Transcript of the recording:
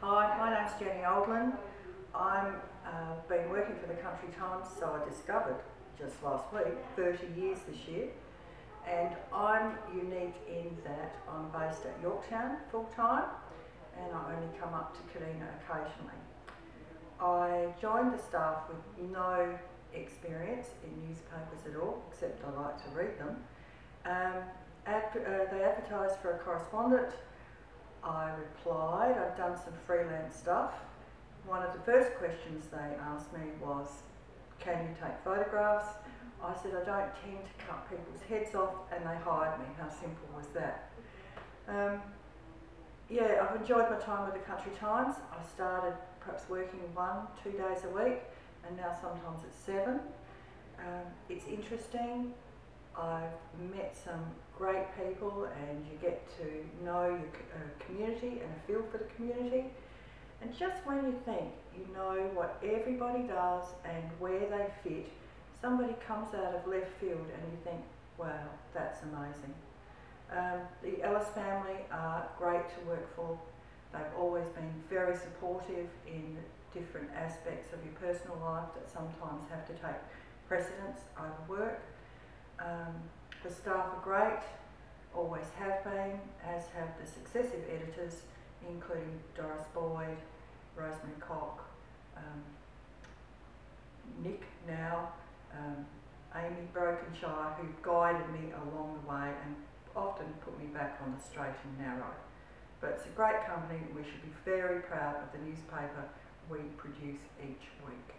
Hi, my name's Jenny Oldland. I'm uh, been working for the Country Times, so I discovered just last week, 30 years this year. And I'm unique in that I'm based at Yorketown full time and I only come up to Kadina occasionally. I joined the staff with no experience in newspapers at all, except I like to read them. Um, uh, they advertised for a correspondent. I replied, I've done some freelance stuff. One of the first questions they asked me was, Can you take photographs? I said, I don't tend to cut people's heads off, and they hired me. How simple was that? Um, yeah, I've enjoyed my time with the Country Times. I started perhaps working one, two days a week, and now sometimes it's seven. Um, it's interesting. I've met some great people, and you get to know your uh, community and a feel for the community. And just when you think you know what everybody does and where they fit, somebody comes out of left field and you think, wow, that's amazing. Um, the Ellis family are great to work for. They've always been very supportive in different aspects of your personal life that sometimes have to take precedence over work. Um, the staff are great, always have been, as have the successive editors, including Doris Boyd, Rosemary Cock, um, Nick now, um, Amy Brokenshire, who guided me along the way and often put me back on the straight and narrow. But it's a great company and we should be very proud of the newspaper we produce each week.